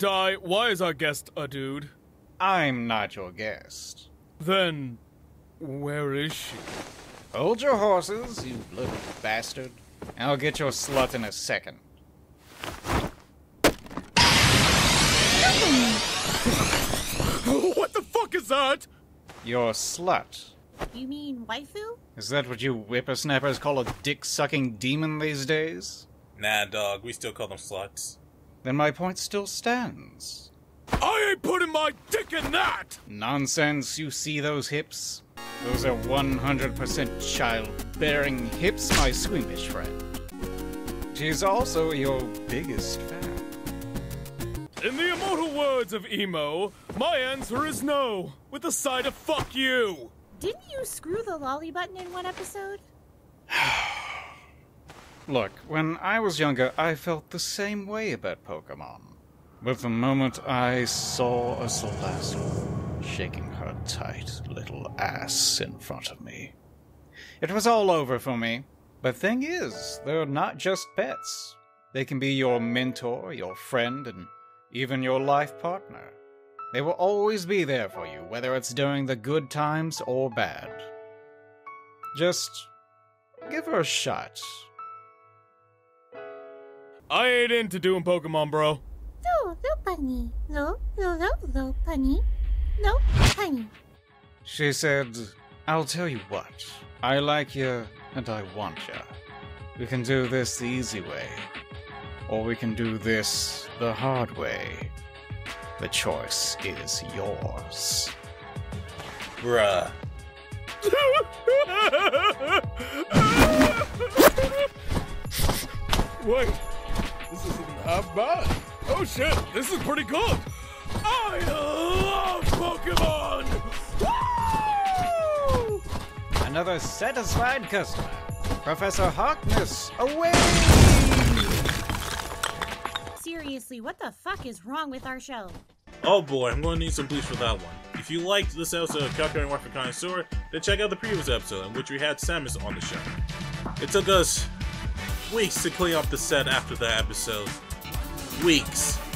Dai, why is our guest a dude? I'm not your guest. Then, where is she? Hold your horses, you little bastard. I'll get your slut in a second. what the fuck is that? Your slut. You mean waifu? Is that what you whippersnappers call a dick sucking demon these days? Nah, dog, we still call them sluts. Then my point still stands. I ain't putting my dick in that! Nonsense, you see those hips? Those are 100% child-bearing hips, my squeamish friend. She's also your biggest fan. In the immortal words of Emo, my answer is no, with a side of fuck you! Didn't you screw the lolly button in one episode? Look, when I was younger, I felt the same way about Pokemon. But the moment I saw a Salazzle shaking her tight little ass in front of me, it was all over for me. But thing is, they're not just pets. They can be your mentor, your friend, and even your life partner. They will always be there for you, whether it's during the good times or bad. Just give her a shot. I ain't into doing Pokemon, bro. No, no bunny. No, no, no, no bunny. No bunny. She said, I'll tell you what. I like you and I want you. We can do this the easy way, or we can do this the hard way. The choice is yours. Bruh. Wait, Uh, this isn't bad. Oh shit, this is pretty good. I love Pokemon! Woo! Another satisfied customer. Professor Harkness, away! Seriously, what the fuck is wrong with our show? Oh boy, I'm gonna need some bleach for that one. If you liked this episode of Kakyoin Waifu Connoisseur, then check out the previous episode in which we had Samus on the show. It took us weeks to clean up the set after that episode. Weeks.